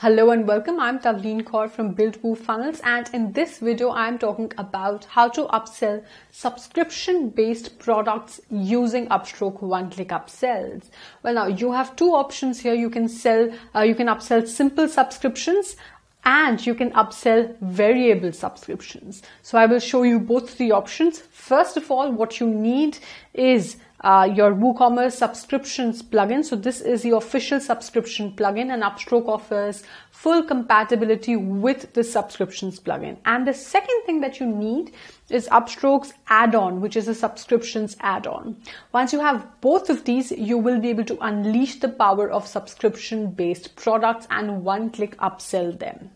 Hello and welcome. I'm Tavleen Kaur from Build Funnels and in this video I'm talking about how to upsell subscription based products using Upstroke one click upsells. Well now you have two options here. You can sell, uh, you can upsell simple subscriptions and you can upsell variable subscriptions. So I will show you both the options. First of all, what you need is uh, your WooCommerce subscriptions plugin. So this is the official subscription plugin and Upstroke offers full compatibility with the subscriptions plugin. And the second thing that you need is Upstroke's add-on, which is a subscriptions add-on. Once you have both of these, you will be able to unleash the power of subscription based products and one click upsell them.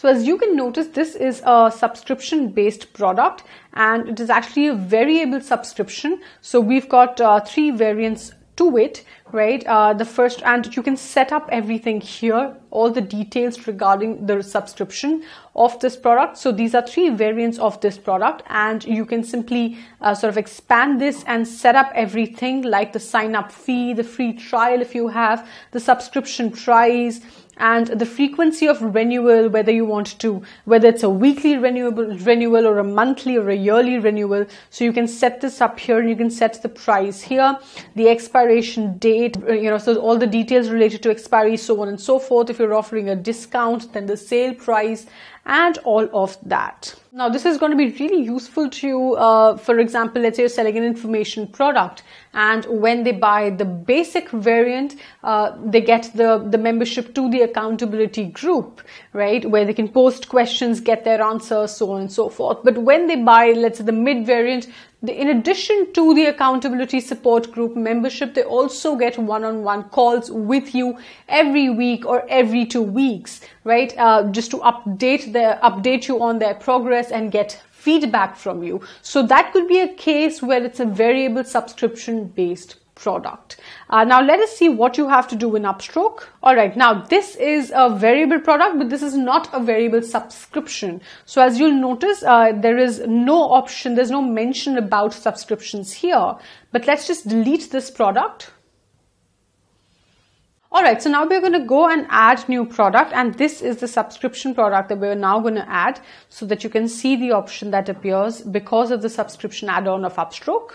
So as you can notice, this is a subscription based product and it is actually a variable subscription. So we've got uh, three variants to it, right? Uh, the first, and you can set up everything here, all the details regarding the subscription of this product. So these are three variants of this product and you can simply uh, sort of expand this and set up everything like the sign up fee, the free trial if you have, the subscription price, and the frequency of renewal, whether you want to, whether it's a weekly renewable renewal or a monthly or a yearly renewal. So you can set this up here and you can set the price here, the expiration date, uh, you know, so all the details related to expiry, so on and so forth. If you're offering a discount, then the sale price and all of that. Now, this is going to be really useful to you. Uh, for example, let's say you're selling an information product and when they buy the basic variant, uh, they get the, the membership to the accountability group, right? Where they can post questions, get their answers, so on and so forth. But when they buy, let's say the mid variant, in addition to the accountability support group membership, they also get one-on-one calls with you every week or every two weeks, right? Uh, just to update their, update you on their progress and get feedback from you. So that could be a case where it's a variable subscription based product. Uh, now let us see what you have to do in Upstroke. All right, now this is a variable product, but this is not a variable subscription. So as you'll notice, uh, there is no option, there's no mention about subscriptions here. But let's just delete this product. All right, so now we're going to go and add new product and this is the subscription product that we're now going to add so that you can see the option that appears because of the subscription add-on of Upstroke.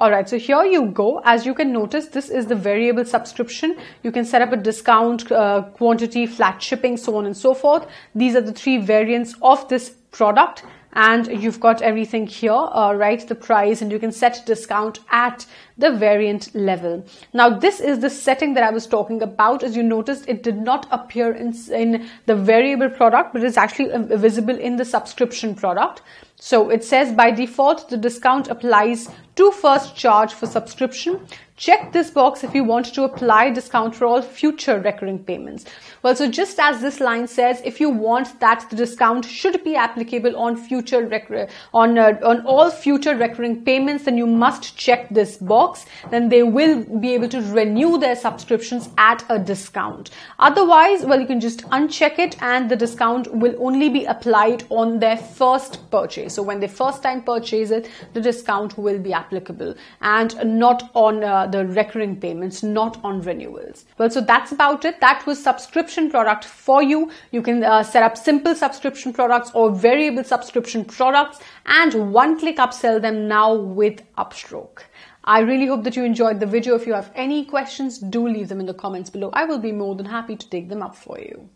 All right, so here you go. As you can notice, this is the variable subscription. You can set up a discount, uh, quantity, flat shipping, so on and so forth. These are the three variants of this product and you've got everything here, uh, right? The price and you can set discount at the variant level. Now, this is the setting that I was talking about. As you noticed, it did not appear in, in the variable product, but it's actually uh, visible in the subscription product. So it says by default, the discount applies to first charge for subscription. Check this box if you want to apply discount for all future recurring payments. Well, so just as this line says, if you want that the discount should be applicable on future rec- on uh, on all future recurring payments, then you must check this box. Then they will be able to renew their subscriptions at a discount. Otherwise, well, you can just uncheck it and the discount will only be applied on their first purchase. So when they first time purchase it, the discount will be applicable and not on uh, the recurring payments, not on renewals. Well, so that's about it. That was subscription product for you. You can uh, set up simple subscription products or variable subscription products and one click upsell them now with Upstroke. I really hope that you enjoyed the video. If you have any questions, do leave them in the comments below. I will be more than happy to take them up for you.